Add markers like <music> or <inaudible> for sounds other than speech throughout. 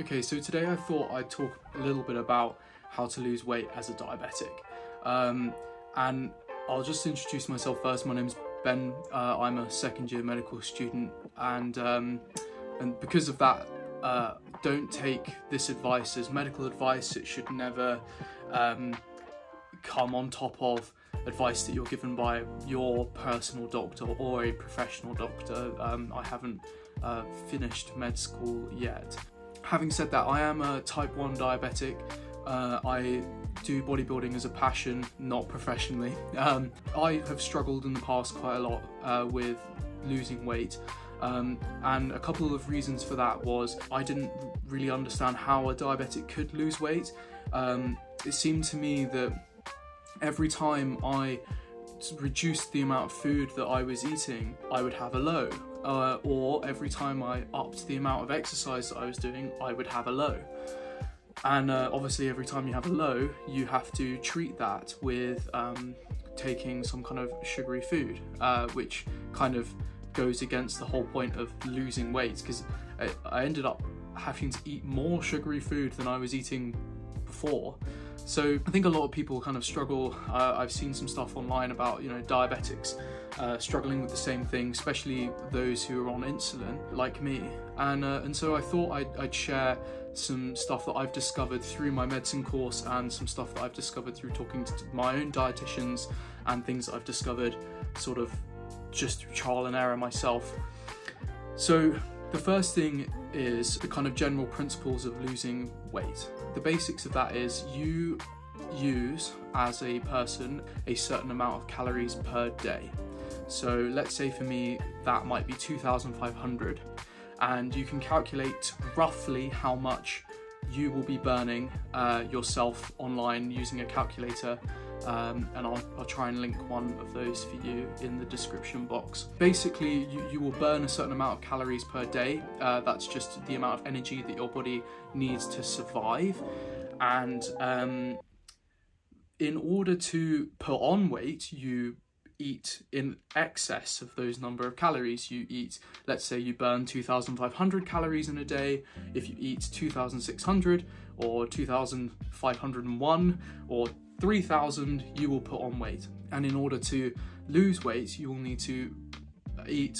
Okay, so today I thought I'd talk a little bit about how to lose weight as a diabetic. Um, and I'll just introduce myself first. My name's Ben. Uh, I'm a second year medical student, and um, and because of that, uh, don't take this advice as medical advice. It should never um, come on top of advice that you're given by your personal doctor or a professional doctor. Um, I haven't uh, finished med school yet. Having said that, I am a type 1 diabetic. Uh, I do bodybuilding as a passion, not professionally. Um, I have struggled in the past quite a lot uh, with losing weight. Um, and a couple of reasons for that was I didn't really understand how a diabetic could lose weight. Um, it seemed to me that every time I reduced the amount of food that I was eating, I would have a low. Uh, or every time I upped the amount of exercise that I was doing, I would have a low. And uh, obviously, every time you have a low, you have to treat that with um, taking some kind of sugary food, uh, which kind of goes against the whole point of losing weight because I, I ended up having to eat more sugary food than I was eating before. So I think a lot of people kind of struggle. Uh, I've seen some stuff online about you know diabetics uh, struggling with the same thing, especially those who are on insulin, like me. And uh, and so I thought I'd, I'd, share some stuff that I've discovered through my medicine course and some stuff that I've discovered through talking to my own dietitians and things that I've discovered sort of just through trial and error myself. So the first thing is the kind of general principles of losing weight. The basics of that is you use as a person a certain amount of calories per day. So let's say for me that might be 2,500 and you can calculate roughly how much you will be burning uh, yourself online using a calculator um, and I'll, I'll, try and link one of those for you in the description box. Basically, you, you will burn a certain amount of calories per day. Uh, that's just the amount of energy that your body needs to survive. And um, in order to put on weight, you eat in excess of those number of calories. You eat, let's say you burn 2,500 calories in a day. If you eat 2,600 or 2,501 or 3,000, you will put on weight. And in order to lose weight, you will need to eat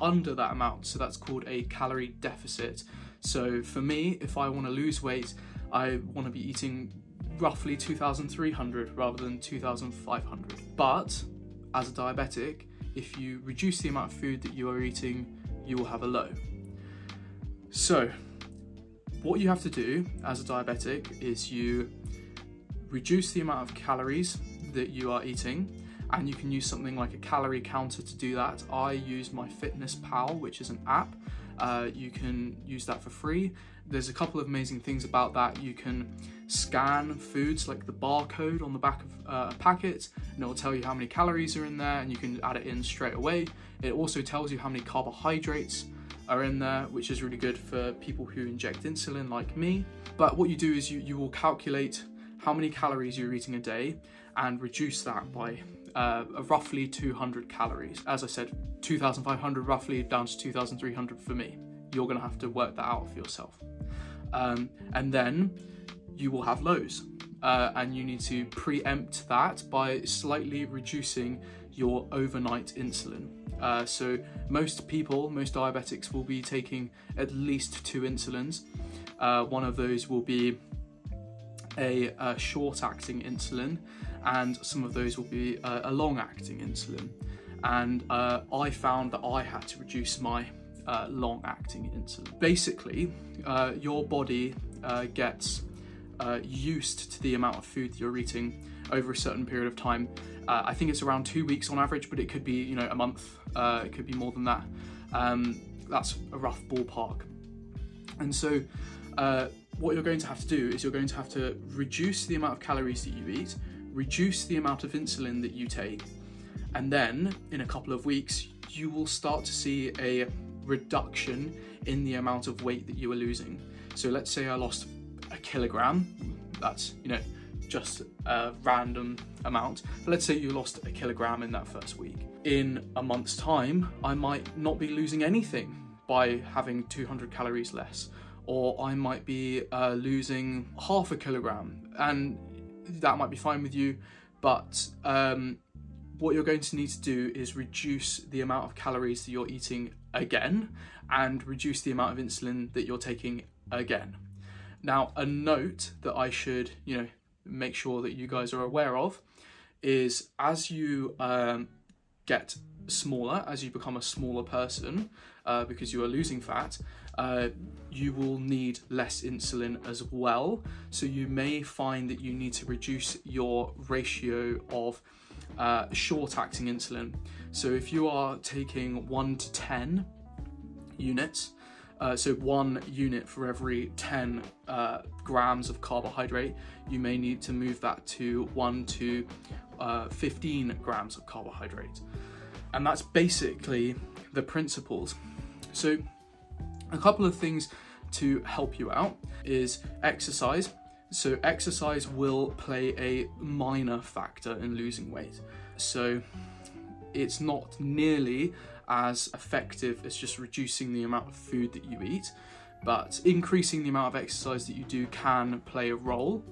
under that amount. So that's called a calorie deficit. So for me, if I want to lose weight, I want to be eating roughly 2,300 rather than 2,500. But as a diabetic, if you reduce the amount of food that you are eating, you will have a low. So, what you have to do as a diabetic is you reduce the amount of calories that you are eating and you can use something like a calorie counter to do that. I use my Fitness Pal, which is an app. Uh, you can use that for free. There's a couple of amazing things about that. You can scan foods like the barcode on the back of uh, a packet and it will tell you how many calories are in there and you can add it in straight away. It also tells you how many carbohydrates are in there, which is really good for people who inject insulin like me. But what you do is you, you will calculate how many calories you're eating a day and reduce that by uh, roughly 200 calories. As I said, 2,500 roughly down to 2,300 for me. You're gonna have to work that out for yourself. Um, and then you will have lows. Uh, and you need to preempt that by slightly reducing your overnight insulin. Uh, so most people, most diabetics will be taking at least two insulins. Uh, one of those will be a, a short-acting insulin, and some of those will be a, a long-acting insulin. And uh, I found that I had to reduce my uh, long-acting insulin. Basically, uh, your body uh, gets uh, used to the amount of food you're eating over a certain period of time. Uh, I think it's around two weeks on average, but it could be you know a month. it could be more than that. Um, that's a rough ballpark. And so what you're going to have to do is you're going to have to reduce the amount of calories that you eat, reduce the amount of insulin that you take, and then in a couple of weeks, you will start to see a reduction in the amount of weight that you are losing. So let's say I lost a kilogram, that's, you know, just a random amount. But let's say you lost a kilogram in that first week. In a month's time, I might not be losing anything by having 200 calories less or I might be uh, losing half a kilogram, and that might be fine with you, but um, what you're going to need to do is reduce the amount of calories that you're eating again and reduce the amount of insulin that you're taking again. Now, a note that I should, you know, make sure that you guys are aware of is as you um, get smaller, as you become a smaller person, uh, because you are losing fat, uh, you will need less insulin as well. So you may find that you need to reduce your ratio of uh, short acting insulin. So if you are taking 1 to 10 units, uh, so one unit for every 10 uh, grams of carbohydrate, you may need to move that to 1 to uh, 15 grams of carbohydrate. And that's basically the principles. So, a couple of things to help you out is exercise. So exercise will play a minor factor in losing weight. So it's not nearly as effective as just reducing the amount of food that you eat, but increasing the amount of exercise that you do can play a role.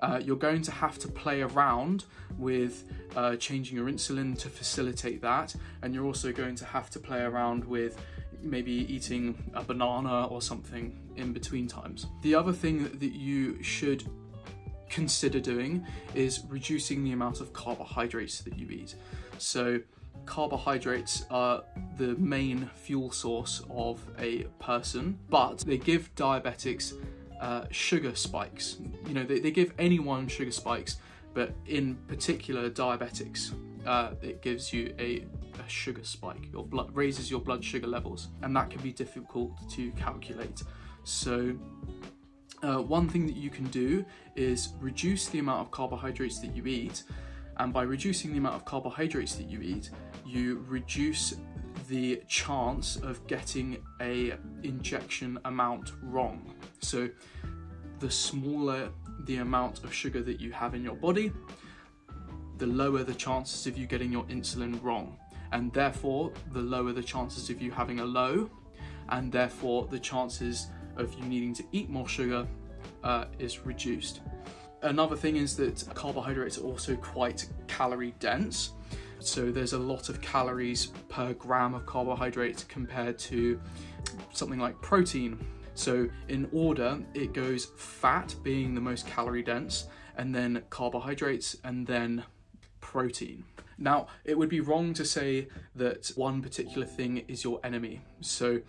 Uh, you're going to have to play around with uh, changing your insulin to facilitate that, and you're also going to have to play around with maybe eating a banana or something in between times. The other thing that you should consider doing is reducing the amount of carbohydrates that you eat. So carbohydrates are the main fuel source of a person, but they give diabetics uh, sugar spikes. You know, they, they give anyone sugar spikes, but in particular diabetics, uh, it gives you a, a, sugar spike. Your blood raises your blood sugar levels, and that can be difficult to calculate. So, uh, one thing that you can do is reduce the amount of carbohydrates that you eat, and by reducing the amount of carbohydrates that you eat, you reduce the chance of getting a injection amount wrong. So, the smaller the amount of sugar that you have in your body, the lower the chances of you getting your insulin wrong. And therefore, the lower the chances of you having a low, and therefore the chances of you needing to eat more sugar uh, is reduced. Another thing is that carbohydrates are also quite calorie dense. So there's a lot of calories per gram of carbohydrates compared to something like protein. So in order, it goes fat being the most calorie dense, and then carbohydrates, and then protein. Now, it would be wrong to say that one particular thing is your enemy. So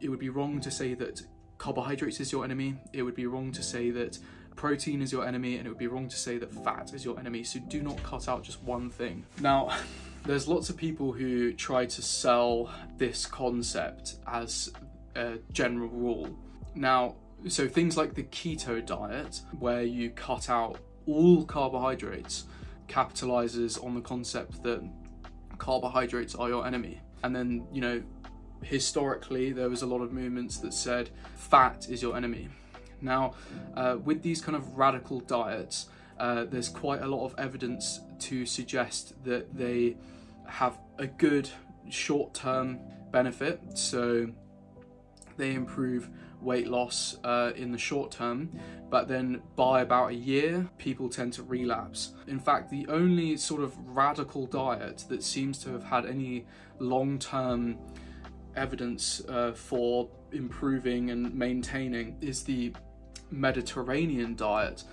it would be wrong to say that carbohydrates is your enemy. It would be wrong to say that protein is your enemy, and it would be wrong to say that fat is your enemy. So do not cut out just one thing. Now, <laughs> there's lots of people who try to sell this concept as a general rule. Now, so things like the keto diet, where you cut out all carbohydrates, capitalizes on the concept that carbohydrates are your enemy. And then, you know, historically, there was a lot of movements that said fat is your enemy. Now, uh, with these kind of radical diets, uh, there's quite a lot of evidence to suggest that they have a good short term benefit. So they improve weight loss uh, in the short term, but then by about a year, people tend to relapse. In fact, the only sort of radical diet that seems to have had any long term evidence uh, for improving and maintaining is the Mediterranean diet.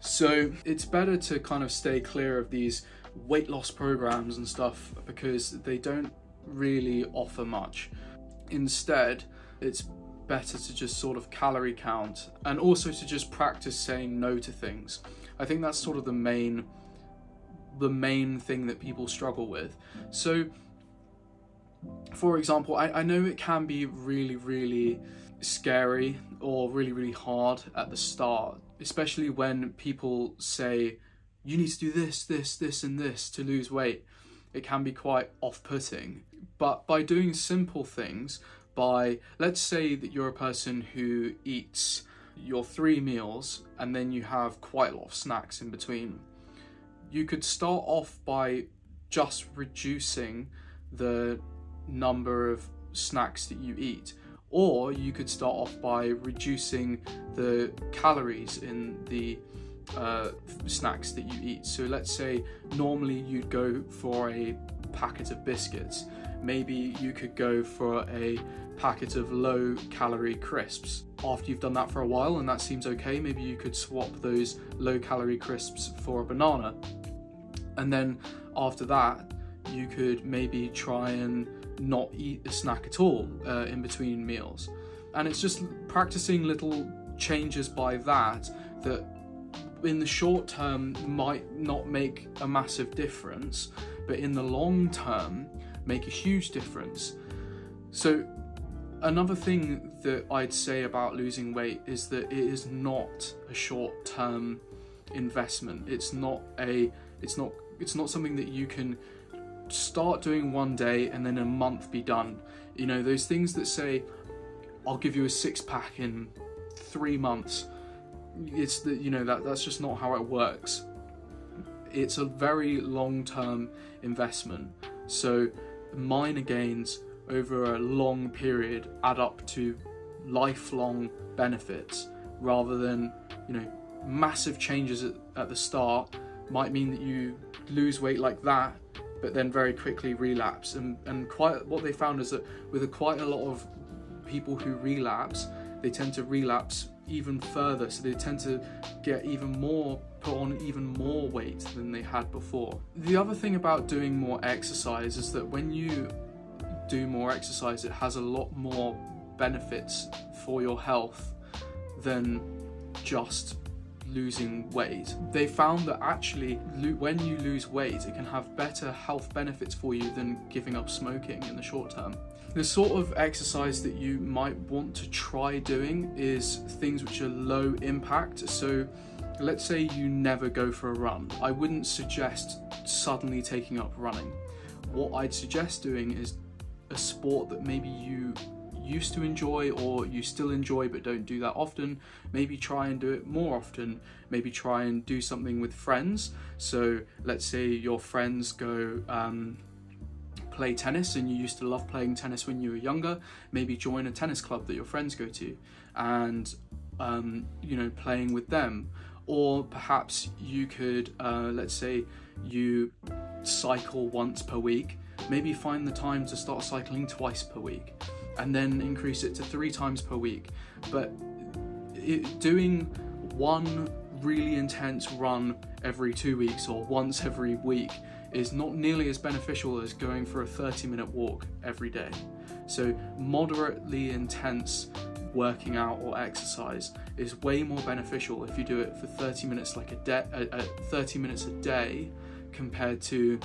So it's better to kind of stay clear of these weight loss programs and stuff because they don't really offer much. Instead, it's better to just sort of calorie count and also to just practice saying no to things. I think that's sort of the main the main thing that people struggle with. So for example, I, I know it can be really, really scary or really, really hard at the start, especially when people say, you need to do this, this, this, and this to lose weight. It can be quite off putting. But by doing simple things, by let's say that you're a person who eats your three meals and then you have quite a lot of snacks in between, you could start off by just reducing the number of snacks that you eat Or you could start off by reducing the calories in the uh, snacks that you eat. So let's say normally you'd go for a packet of biscuits. Maybe you could go for a packet of low calorie crisps. After you've done that for a while and that seems okay, maybe you could swap those low calorie crisps for a banana. And then after that, you could maybe try and not eat a snack at all uh, in between meals. And it's just practicing little changes by that that in the short term might not make a massive difference, but in the long term make a huge difference. So, another thing that I'd say about losing weight is that it is not a short term investment. It's not a it's not it's not something that you can start doing one day and then a month be done. You know, those things that say, I'll give you a six pack in three months. It's the, you know, that, that's just not how it works. It's a very long term investment. So, minor gains over a long period add up to lifelong benefits rather than, you know, massive changes at, at the start might mean that you lose weight like that but then very quickly relapse. And, and quite what they found is that with a, quite a lot of people who relapse, they tend to relapse even further. So they tend to get even more, put on even more weight than they had before. The other thing about doing more exercise is that when you do more exercise, it has a lot more benefits for your health than just losing weight. They found that actually, when you lose weight, it can have better health benefits for you than giving up smoking in the short term. The sort of exercise that you might want to try doing is things which are low impact. So, let's say you never go for a run. I wouldn't suggest suddenly taking up running. What I'd suggest doing is a sport that maybe you used to enjoy or you still enjoy but don't do that often, maybe try and do it more often. Maybe try and do something with friends. So let's say your friends go um, play tennis and you used to love playing tennis when you were younger, maybe join a tennis club that your friends go to and um, you know playing with them. Or perhaps you could, uh, let's say, you cycle once per week. Maybe find the time to start cycling twice per week and then increase it to three times per week. But it, doing one really intense run every two weeks or once every week is not nearly as beneficial as going for a 30 minute walk every day. So, moderately intense working out or exercise is way more beneficial if you do it for 30 minutes like a day, uh, 30 minutes a day compared to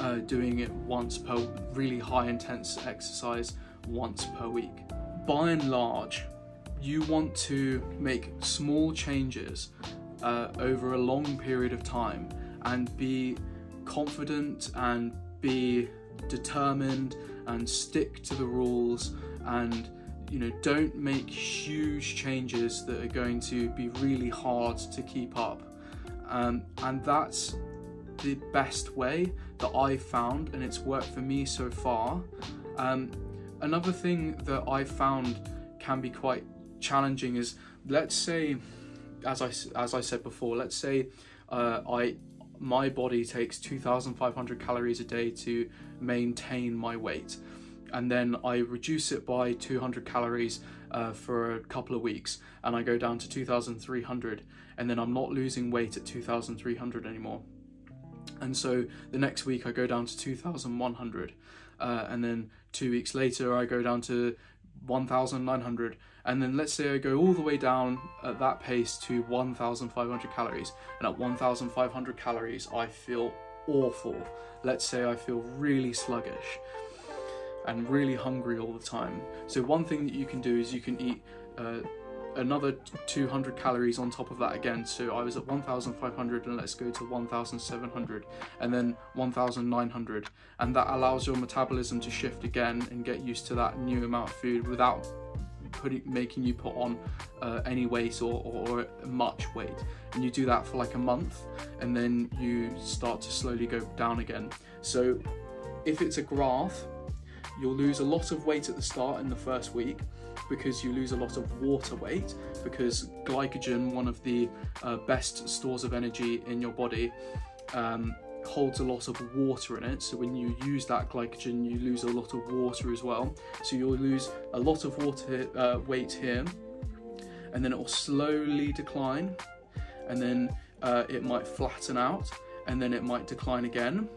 uh, doing it once per really high intense exercise once per week. By and large, you want to make small changes uh, over a long period of time and be confident and be determined and stick to the rules and you know don't make huge changes that are going to be really hard to keep up um, and that's the best way that I've found, and it's worked for me so far. Um, another thing that I've found can be quite challenging is, let's say, as I as I said before, let's say uh, I my body takes 2,500 calories a day to maintain my weight, and then I reduce it by 200 calories uh, for a couple of weeks, and I go down to 2,300, and then I'm not losing weight at 2,300 anymore and so the next week I go down to 2,100, uh, and then two weeks later I go down to 1,900, and then let's say I go all the way down at that pace to 1,500 calories, and at 1,500 calories I feel awful. Let's say I feel really sluggish and really hungry all the time. So one thing that you can do is you can eat uh, another 200 calories on top of that again. So I was at 1,500 and let's go to 1,700 and then 1,900. And that allows your metabolism to shift again and get used to that new amount of food without putting making you put on uh, any weight or, or, much weight. And you do that for like a month and then you start to slowly go down again. So if it's a graph, you'll lose a lot of weight at the start in the first week because you lose a lot of water weight because glycogen, one of the uh, best stores of energy in your body, um, holds a lot of water in it. So when you use that glycogen, you lose a lot of water as well. So you'll lose a lot of water uh, weight here, and then it will slowly decline, and then uh, it might flatten out, and then it might decline again.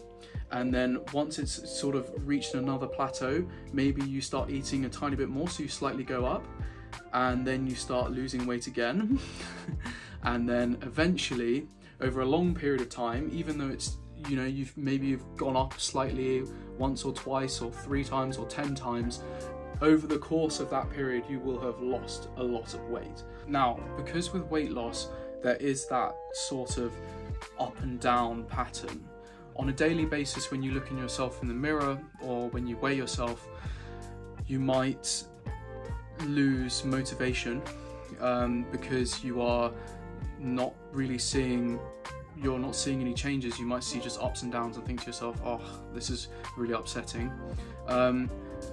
And then once it's sort of reached another plateau, maybe you start eating a tiny bit more, so you slightly go up, and then you start losing weight again. <laughs> and then eventually, over a long period of time, even though it's you know you've maybe you've gone up slightly once or twice or three times or ten times over the course of that period you will have lost a lot of weight now because with weight loss there is that sort of up and down pattern on a daily basis when you look in yourself in the mirror or when you weigh yourself you might lose motivation um, because you are not really seeing you're not seeing any changes, you might see just ups and downs and think to yourself, oh, this is really upsetting. Um,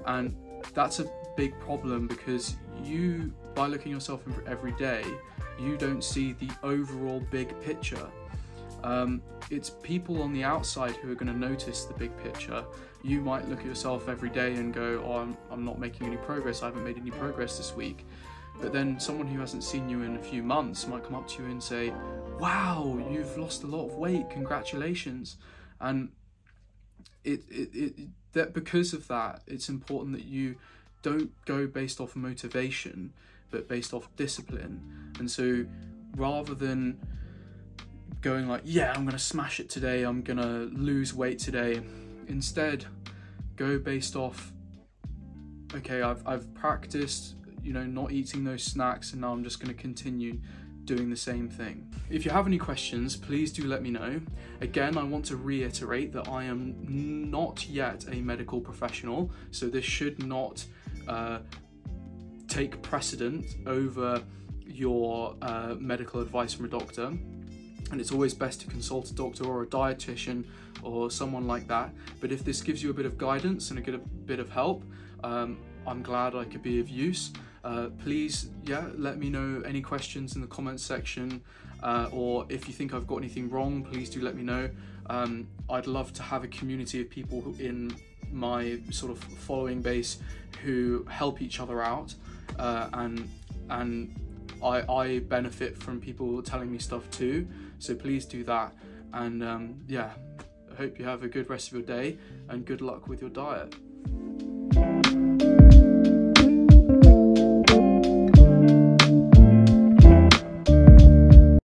and that's a big problem because you, by looking yourself every day, you don't see the overall big picture. Um, it's people on the outside who are going to notice the big picture. You might look at yourself every day and go, oh, I'm, I'm not making any progress, I haven't made any progress this week. But then someone who hasn't seen you in a few months might come up to you and say, wow, you've lost a lot of weight, congratulations. And it, it, it that because of that, it's important that you don't go based off motivation, but based off discipline. And so rather than going like, yeah, I'm gonna smash it today, I'm gonna lose weight today, instead go based off, okay, I've, I've practiced, you know, not eating those snacks and now I'm just gonna continue doing the same thing. If you have any questions, please do let me know. Again, I want to reiterate that I am not yet a medical professional, so this should not uh, take precedent over your uh, medical advice from a doctor. And it's always best to consult a doctor or a dietitian or someone like that. But if this gives you a bit of guidance and a bit of help, um, I'm glad I could be of use. Uh, please, yeah, let me know any questions in the comments section, uh, or if you think I've got anything wrong, please do let me know. Um, I'd love to have a community of people who, in my sort of following base who help each other out, uh, and and I, I benefit from people telling me stuff too. So please do that. And um, yeah, I hope you have a good rest of your day and good luck with your diet.